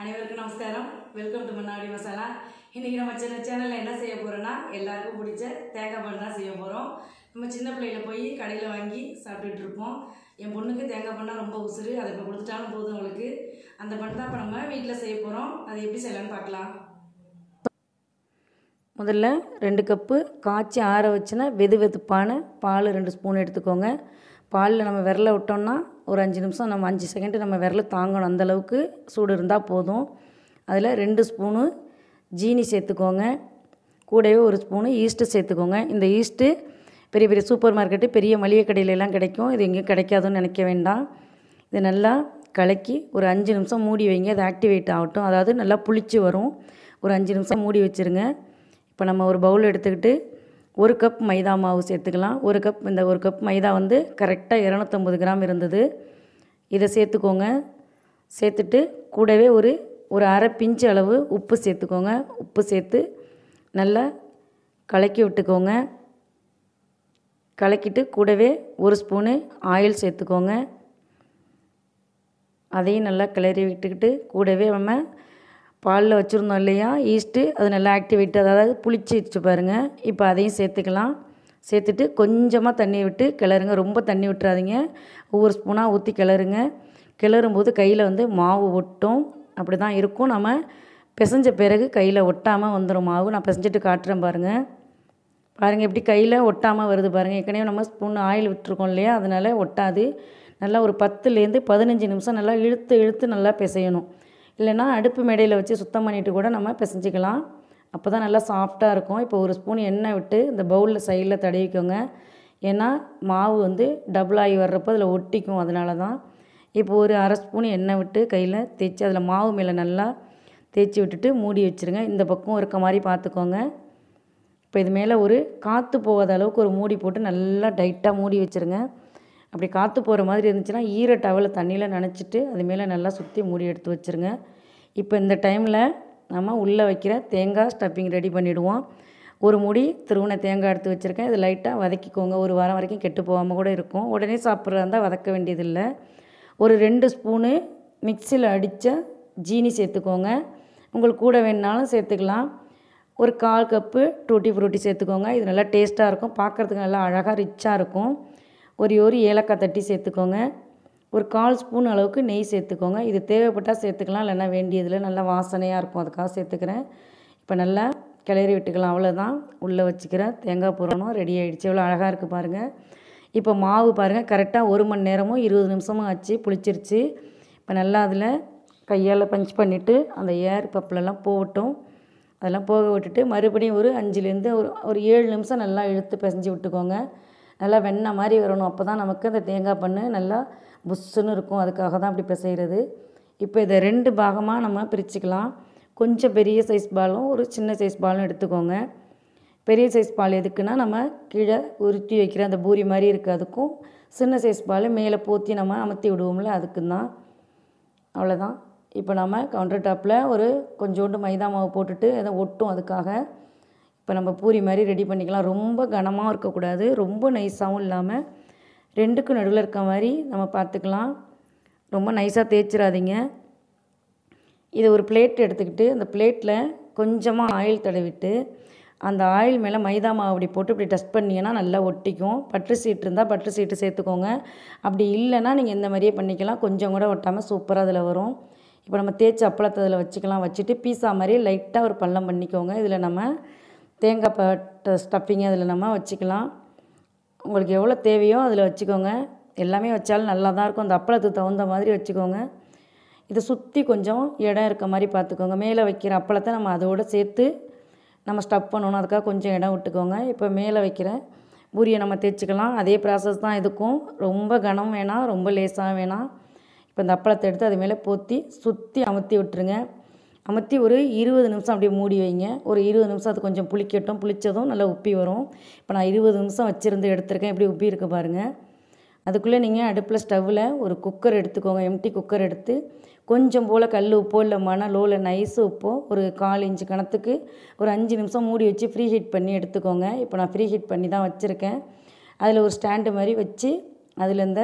அனைவருக்கும் நமஸ்காரம். Welcome to Mannady masala இன்றைக்கி நம்ம சின்ன சேனலில் என்ன செய்ய போகிறோன்னா எல்லாருக்கும் பிடிச்ச தேங்காய் பால் தான் செய்ய போகிறோம் நம்ம சின்ன பிள்ளையில் போய் கடையில் வாங்கி சாப்பிட்டுட்டு இருப்போம். என் பொண்ணுக்கு தேங்காய் பண்ணால் ரொம்ப உசுறு அதை இப்போ கொடுத்துட்டாலும் போதும் அவளுக்கு. அந்த பண்ணு தான் இப்போ நம்ம வீட்டில் செய்ய போகிறோம் அது எப்படி செய்யலாம்னு பார்க்கலாம். முதல்ல ரெண்டு கப்பு காய்ச்சி ஆற வச்சுன்னா வெது வெதுப்பான பால் ரெண்டு ஸ்பூன் எடுத்துக்கோங்க. பாலில் நம்ம விரல விட்டோம்னா ஒரு அஞ்சு நிமிஷம் நம்ம அஞ்சு செகண்டு நம்ம விரல தாங்கணும். அந்தளவுக்கு சூடு இருந்தால் போதும். அதில் ரெண்டு ஸ்பூனு ஜீனி சேர்த்துக்கோங்க. கூடவே ஒரு ஸ்பூனு ஈஸ்ட்டு சேர்த்துக்கோங்க. இந்த ஈஸ்ட்டு பெரிய பெரிய சூப்பர் மார்க்கெட்டு பெரிய மளிகை கடையிலலாம் கிடைக்கும். இது எங்கேயும் கிடைக்காதுன்னு நினைக்க வேண்டாம். இது நல்லா கலக்கி ஒரு அஞ்சு நிமிஷம் மூடி வைங்க. அது ஆக்டிவேட் ஆகட்டும். அதாவது நல்லா புளிச்சு வரும். ஒரு அஞ்சு நிமிஷம் மூடி வச்சுருங்க. இப்போ நம்ம ஒரு பவுல் எடுத்துக்கிட்டு ஒரு கப் மைதா மாவு சேர்த்துக்கலாம். ஒரு கப் இந்த ஒரு கப் மைதா வந்து கரெக்டாக இரநூத்தம்பது கிராம் இருந்தது. இதை சேர்த்துக்கோங்க. சேர்த்துட்டு கூடவே ஒரு ஒரு அரை பிஞ்சு அளவு உப்பு சேர்த்துக்கோங்க. உப்பு சேர்த்து நல்லா கலக்கி விட்டுக்கோங்க. கலக்கிட்டு கூடவே ஒரு ஸ்பூனு ஆயில் சேர்த்துக்கோங்க. அதையும் நல்லா கிளறி விட்டுக்கிட்டு கூடவே நம்ம பாலில் வச்சுருந்தோம் இல்லையா? ஈஸ்ட்டு அது நல்லா ஆக்டிவேட் அதாவது புளிச்சிடுச்சு பாருங்கள் இப்போ அதையும் சேர்த்துக்கலாம். சேர்த்துட்டு கொஞ்சமாக தண்ணி விட்டு கிளறுங்க. ரொம்ப தண்ணி விட்டுறாதீங்க. ஒவ்வொரு ஸ்பூனாக ஊற்றி கிளறுங்க. கிளறும் போது கையில் வந்து மாவு ஒட்டும். அப்படி தான் இருக்கும். நம்ம பிசைஞ்ச பிறகு கையில் ஒட்டாமல் வந்துடும் மாவு. நான் பிசைஞ்சிட்டு காட்டுறேன் பாருங்கள் பாருங்கள் எப்படி கையில் ஒட்டாமல் வருது பாருங்கள் ஏற்கனவே நம்ம ஸ்பூன் ஆயில் விட்டுருக்கோம் இல்லையா? அதனால் ஒட்டாது. நல்லா ஒரு பத்துலேருந்து பதினஞ்சு நிமிஷம் நல்லா இழுத்து இழுத்து நல்லா பிசையணும். இல்லைன்னா அடுப்பு மேடையில் வச்சு சுத்தம் பண்ணிவிட்டு கூட நம்ம பிசைஞ்சிக்கலாம். அப்போ தான் நல்லா சாஃப்டாக இருக்கும். இப்போ ஒரு ஸ்பூன் எண்ணெய் விட்டு இந்த பவுலில் சைடில் தடவிக்கோங்க. ஏன்னா மாவு வந்து டபுள் ஆகி வர்றப்போ அதில் ஒட்டிக்கும் அதனால தான் இப்போ ஒரு அரை ஸ்பூன் எண்ணெய் விட்டு கையில் தேய்ச்சி அதில் மாவு மேலே நல்லா தேய்ச்சி விட்டுட்டு மூடி வச்சுருங்க. இந்த பக்கம் இருக்க மாதிரி பார்த்துக்கோங்க இப்போ இது மேலே ஒரு காற்று போகாத அளவுக்கு ஒரு மூடி போட்டு நல்லா டைட்டாக மூடி வச்சுருங்க. அப்படி காற்று போகிற மாதிரி இருந்துச்சுன்னா ஈர டவலை தண்ணியில் நனைச்சிட்டு அது மேலே நல்லா சுற்றி மூடி எடுத்து வச்சுருங்க. இப்போ இந்த டைமில் நம்ம உள்ளே வைக்கிற தேங்காய் ஸ்டப்பிங் ரெடி பண்ணிவிடுவோம் ஒரு முடி திருவுண தேங்காய் எடுத்து வச்சுருக்கேன். இது லைட்டாக வதக்கிக்கோங்க. ஒரு வாரம் வரைக்கும் கெட்டு போகாமல் கூட இருக்கும். உடனே சாப்பிட்றதா இருந்தால் வதக்க வேண்டியதில்லை. ஒரு ரெண்டு ஸ்பூனு மிக்சியில் அடித்த ஜீனி சேர்த்துக்கோங்க. உங்களுக்கு கூட வேணுனாலும் சேர்த்துக்கலாம். ஒரு கால் கப்பு டூட்டி ஃப்ரூட்டி சேர்த்துக்கோங்க. இது நல்லா டேஸ்ட்டாக இருக்கும். பார்க்குறதுக்கு நல்லா அழகாக ரிச்சாக இருக்கும். ஒரு ஒரு ஏலக்காய் தட்டி சேர்த்துக்கோங்க. ஒரு கால் ஸ்பூன் அளவுக்கு நெய் சேர்த்துக்கோங்க. இது தேவைப்பட்டால் சேர்த்துக்கலாம் இல்லைன்னா வேண்டியதில் நல்லா வாசனையாக இருக்கும். அதுக்காக சேர்த்துக்கிறேன். இப்போ நல்லா கிளறி விட்டுக்கலாம். அவ்வளோதான் உள்ளே வச்சுக்கிறேன் தேங்காய் பூரணம் ரெடி ஆகிடுச்சு எவ்வளோ அழகாக இருக்குது பாருங்கள் இப்போ மாவு பாருங்கள் கரெக்டாக ஒரு மணி நேரமும் இருபது நிமிஷமும் ஆச்சு. புளிச்சிருச்சு. இப்போ நல்லா அதில் கையால் பஞ்ச் பண்ணிவிட்டு அந்த ஏர் பப்பிலெல்லாம் போகட்டும். அதெல்லாம் போக விட்டுட்டு மறுபடியும் ஒரு அஞ்சுலேருந்து ஒரு ஒரு ஏழு நிமிஷம் நல்லா இழுத்து பிசைஞ்சு விட்டுக்கோங்க. நல்லா வெண்ணெய் மாதிரி வரணும். அப்போ தான் நமக்கு அந்த தேங்காய் பண்ணு நல்லா புஷ்ஷுன்னு இருக்கும். அதுக்காக தான் அப்படி பிசைகிறது இப்போ இதை ரெண்டு பாகமாக நம்ம பிரிச்சுக்கலாம். கொஞ்சம் பெரிய சைஸ் பாலும் ஒரு சின்ன சைஸ் பாலும் எடுத்துக்கோங்க. பெரிய சைஸ் பால் எதுக்குன்னா நம்ம கீழே உருட்டி வைக்கிற அந்த பூரி மாதிரி இருக்குது அதுக்கும் சின்ன சைஸ் பால் மேலே போற்றி நம்ம அமர்த்தி விடுவோம்ல அதுக்கு தான். அவ்வளோதான் இப்போ நம்ம கவுண்டர் டாப்பில் ஒரு கொஞ்சோண்டு மைதா மாவு போட்டுட்டு அதை ஒட்டும் அதுக்காக. இப்போ நம்ம பூரி மாதிரி ரெடி பண்ணிக்கலாம். ரொம்ப கனமாகவும் இருக்கக்கூடாது. ரொம்ப நைஸாகவும் இல்லாமல் ரெண்டுக்கும் நடுவில் இருக்க மாதிரி நம்ம பார்த்துக்கலாம். ரொம்ப நைஸாக தேய்ச்சிடாதீங்க. இதை ஒரு பிளேட் எடுத்துக்கிட்டு அந்த பிளேட்டில் கொஞ்சமாக ஆயில் தடவிட்டு அந்த ஆயில் மேலே மைதா மாவு அப்படி போட்டு இப்படி டஸ்ட் பண்ணிங்கன்னா நல்லா ஒட்டிக்கும். பட்டு சீட்டு இருந்தால் பட்டு சீட்டு சேர்த்துக்கோங்க. அப்படி இல்லைன்னா நீங்கள் இந்த மாதிரியே பண்ணிக்கலாம். கொஞ்சம் கூட ஒட்டாமல் சூப்பராக அதில் வரும். இப்போ நம்ம தேய்ச்சி அப்பளத்தை அதில் வச்சுக்கலாம். வச்சுட்டு பீஸா மாதிரி லைட்டாக ஒரு பள்ளம் பண்ணிக்கோங்க. இதில் நம்ம தேங்காய் பட்ட ஸ்டஃப்பிங் அதில் நம்ம வச்சுக்கலாம். உங்களுக்கு எவ்வளோ தேவையோ அதில் வச்சுக்கோங்க. எல்லாமே வச்சாலும் நல்லா தான் இருக்கும். அந்த அப்பளத்துக்கு தகுந்த மாதிரி வச்சுக்கோங்க. இதை சுற்றி கொஞ்சம் இடம் இருக்க மாதிரி பார்த்துக்கோங்க. மேலே வைக்கிற அப்பளத்தை நம்ம அதோடு சேர்த்து நம்ம ஸ்டப் பண்ணணும். அதுக்காக கொஞ்சம் இடம் விட்டுக்கோங்க. இப்போ மேலே வைக்கிற பூரியை நம்ம தேய்ச்சிக்கலாம். அதே ப்ராசஸ் தான் இதுக்கும். ரொம்ப கனம் வேணாம் ரொம்ப லேசாக வேணாம். இப்போ இந்த அப்பளத்தை எடுத்து அது மேலே போற்றி சுற்றி அமுத்தி விட்டுருங்க. அமுத்தி ஒரு இருபது நிமிஷம் அப்படியே மூடி வைங்க. ஒரு இருபது நிமிஷம் அது கொஞ்சம் புளிக்கட்டும் புளித்ததும் நல்லா உப்பி வரும். இப்போ நான் இருபது நிமிஷம் வச்சுருந்து எடுத்திருக்கேன். எப்படி உப்பி இருக்க பாருங்கள் அதுக்குள்ளே நீங்கள் அடுப்பில் ஸ்டவ்வில் ஒரு குக்கர் எடுத்துக்கோங்க. எம்டி குக்கர் எடுத்து கொஞ்சம் போல் கல் உப்போ இல்லை மணலோ இல்லை நைஸ் உப்போ ஒரு கால் இன்ச்சு கணத்துக்கு ஒரு அஞ்சு நிமிஷம் மூடி வச்சு ஃப்ரீ ஹீட் பண்ணி எடுத்துக்கோங்க. இப்போ நான் ஃப்ரீ ஹீட் பண்ணி தான் வச்சுருக்கேன். அதில் ஒரு ஸ்டாண்டு மாதிரி வச்சு அதில் இந்த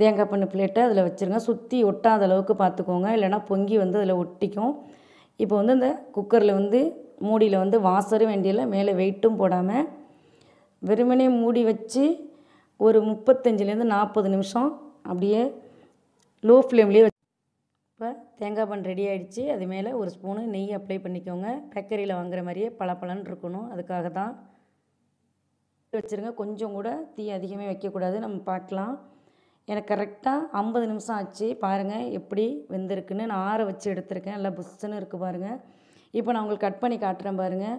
தேங்காய் பண்ணு பிளேட்டை அதில் வச்சுருங்க. சுற்றி ஒட்டாத அளவுக்கு பார்த்துக்கோங்க. இல்லைன்னா பொங்கி வந்து அதில் ஒட்டிக்கும். இப்போ வந்து இந்த குக்கரில் வந்து மூடியில் வந்து வாசரும் வேண்டியதில்லை மேலே வெயிட்டும் போடாமல் வெறுமனே மூடி வச்சு ஒரு முப்பத்தஞ்சுலேருந்து நாற்பது நிமிஷம் அப்படியே லோ ஃப்ளேம்லேயே வச்சு இப்போ தேங்காய் பண் ரெடி ஆகிடுச்சு அது மேலே ஒரு ஸ்பூனு நெய் அப்ளை பண்ணிக்கோங்க. பேக்கரியில் வாங்குற மாதிரியே பளபளன்னு இருக்கணும். அதுக்காக தான் வச்சுருங்க. கொஞ்சம் கூட தீ அதிகமாக வைக்கக்கூடாது. நம்ம பார்க்கலாம். எனக்கு கரெக்டாக ஐம்பது நிமிஷம் ஆச்சு. பாருங்கள் எப்படி வெந்திருக்குன்னு நான் ஆற வச்சு எடுத்திருக்கேன். நல்லா புஷ்ஷுன்னு இருக்குது பாருங்கள் இப்போ நான் உங்களுக்கு கட் பண்ணி காட்டுறேன் பாருங்கள்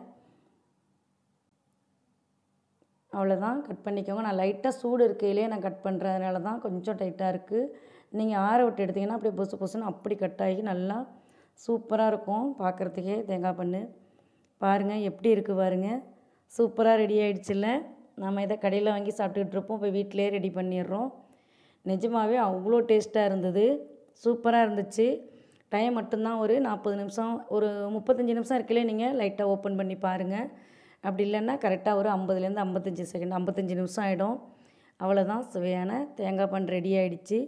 அவ்வளோதான் கட் பண்ணிக்கோங்க. நான் லைட்டாக சூடு இருக்கையிலே நான் கட் பண்ணுறதுனால தான் கொஞ்சம் டைட்டாக இருக்குது நீங்கள் ஆற விட்டு எடுத்திங்கன்னா அப்படியே பொசு பொசுன்னு அப்படி கட் ஆகி நல்லா சூப்பராக இருக்கும். பார்க்குறதுக்கே தேங்காய் பண்ணு. பாருங்கள் எப்படி இருக்குது பாருங்கள் சூப்பராக ரெடி ஆகிடுச்சுல்ல நம்ம இதை கடையில் வாங்கி சாப்பிட்டுக்கிட்டு இருப்போம். இப்போ வீட்டிலே ரெடி பண்ணிடுறோம். நிஜமாகவே அவ்வளோ டேஸ்ட்டாக இருந்தது. சூப்பராக இருந்துச்சு. டைம் மட்டும்தான் ஒரு நாற்பது நிமிஷம் ஒரு முப்பத்தஞ்சு நிமிஷம் இருக்கலே நீங்கள் லைட்டாக ஓப்பன் பண்ணி பாருங்கள் அப்படி இல்லைன்னா கரெக்டாக ஒரு ஐம்பதுலேருந்து ஐம்பத்தஞ்சு செகண்ட் ஐம்பத்தஞ்சு நிமிஷம் ஆகிடும் அவ்வளோதான் சுவையான தேங்காய் பான் ரெடி ஆகிடுச்சு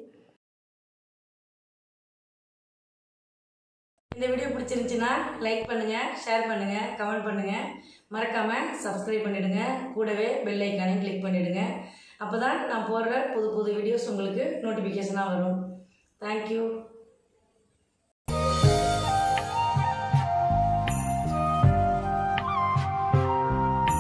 இந்த வீடியோ பிடிச்சிருந்துச்சுன்னா லைக் பண்ணுங்கள் ஷேர் பண்ணுங்கள் கமெண்ட் பண்ணுங்கள் மறக்காமல் சப்ஸ்கிரைப் பண்ணிவிடுங்க கூடவே பெல் ஐக்கானையும் கிளிக் பண்ணிவிடுங்க அப்போ தான் நான் போடுற புது புது வீடியோஸ் உங்களுக்கு நோட்டிஃபிகேஷனாக வரும். தேங்க்யூ